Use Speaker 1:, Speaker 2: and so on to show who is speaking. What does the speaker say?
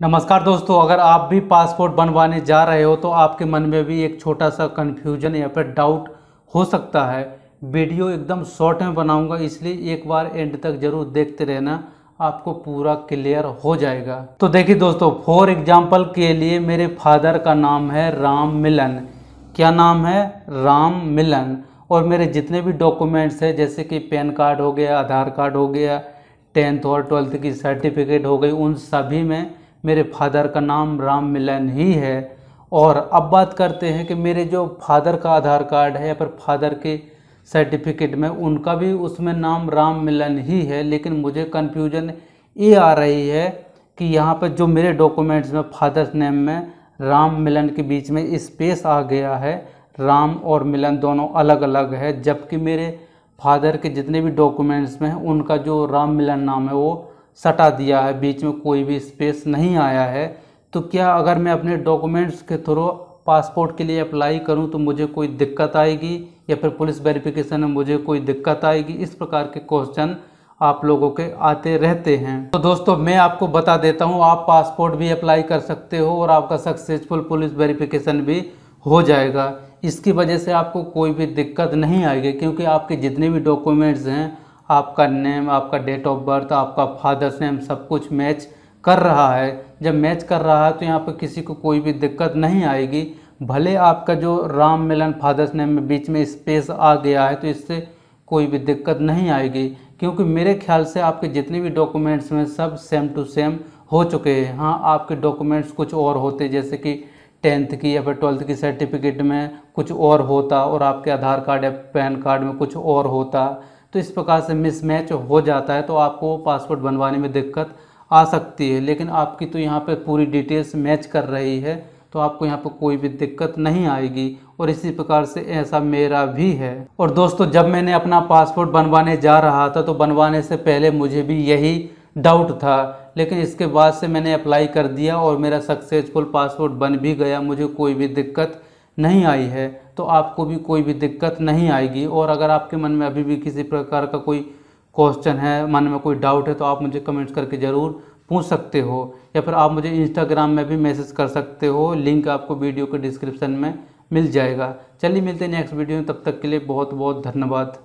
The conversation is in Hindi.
Speaker 1: नमस्कार दोस्तों, अगर आप भी पासपोर्ट बनवाने जा रहे हो तो आपके मन में भी एक छोटा सा कन्फ्यूज़न या फिर डाउट हो सकता है। वीडियो एकदम शॉर्ट में बनाऊँगा, इसलिए एक बार एंड तक ज़रूर देखते रहना, आपको पूरा क्लियर हो जाएगा। तो देखिए दोस्तों फॉर एग्ज़ाम्पल के लिए मेरे फादर का नाम है राम मिलन। क्या नाम है? राम मिलन। और मेरे जितने भी डॉक्यूमेंट्स हैं, जैसे कि पैन कार्ड हो गया, आधार कार्ड हो गया टेंथ और ट्वेल्थ की सर्टिफिकेट हो गई, उन सभी में मेरे फादर का नाम राम मिलन ही है। और अब बात करते हैं कि मेरे जो फादर का आधार कार्ड है या फिर फादर के सर्टिफिकेट में, उनका भी उसमें नाम राम मिलन ही है। लेकिन मुझे कन्फ्यूज़न ये आ रही है कि यहाँ पर जो मेरे डॉक्यूमेंट्स में फादर्स नेम में राम मिलन के बीच में स्पेस आ गया है। राम और मिलन दोनों अलग अलग है, जबकि मेरे फादर के जितने भी डॉक्यूमेंट्स में हैं, उनका जो राम मिलन नाम है वो सटा दिया है, बीच में कोई भी स्पेस नहीं आया है तो क्या अगर मैं अपने डॉक्यूमेंट्स के थ्रू पासपोर्ट के लिए अप्लाई करूँ तो मुझे कोई दिक्कत आएगी? या फिर पुलिस वेरिफिकेशन में मुझे कोई दिक्कत आएगी? इस प्रकार के क्वेश्चन आप लोगों के आते रहते हैं। तो दोस्तों, मैं आपको बता देता हूँ, आप पासपोर्ट भी अप्लाई कर सकते हो और आपका सक्सेसफुल पुलिस वेरिफिकेशन भी हो जाएगा। इसकी वजह से आपको कोई भी दिक्कत नहीं आएगी, क्योंकि आपके जितने भी डॉक्यूमेंट्स हैं आपका नेम आपका डेट ऑफ़ बर्थ आपका फादर्स नेम सब कुछ मैच कर रहा है। जब मैच कर रहा है तो यहाँ पर किसी को कोई भी दिक्कत नहीं आएगी। भले आपका जो राम मिलन फादर्स नेम में बीच में स्पेस आ गया है तो इससे कोई भी दिक्कत नहीं आएगी। क्योंकि मेरे ख्याल से आपके जितने भी डॉक्यूमेंट्स में सब सेम टू सेम हो चुके हैं। हाँ आपके डॉक्यूमेंट्स कुछ और होते, जैसे कि टेंथ की या फिर ट्वेल्थ की सर्टिफिकेट में कुछ और होता और आपके आधार कार्ड या पैन कार्ड में कुछ और होता। तो इस प्रकार से मिसमैच हो जाता है तो आपको पासपोर्ट बनवाने में दिक्कत आ सकती है। लेकिन आपकी तो यहाँ पर पूरी डिटेल्स मैच कर रही है तो आपको यहाँ पर कोई भी दिक्कत नहीं आएगी। और इसी प्रकार से ऐसा मेरा भी है। और दोस्तों, जब मैंने अपना पासपोर्ट बनवाने जा रहा था तो बनवाने से पहले मुझे भी यही डाउट था। लेकिन इसके बाद से मैंने अप्लाई कर दिया और मेरा सक्सेसफुल पासपोर्ट बन भी गया, मुझे कोई भी दिक्कत नहीं आई है तो आपको भी कोई भी दिक्कत नहीं आएगी। और अगर आपके मन में अभी भी किसी प्रकार का कोई क्वेश्चन है, मन में कोई डाउट है तो आप मुझे कमेंट्स करके ज़रूर पूछ सकते हो। या फिर आप मुझे इंस्टाग्राम में भी मैसेज कर सकते हो। लिंक आपको वीडियो के डिस्क्रिप्शन में मिल जाएगा। चलिए मिलते हैं नेक्स्ट वीडियो में। तब तक के लिए बहुत बहुत धन्यवाद।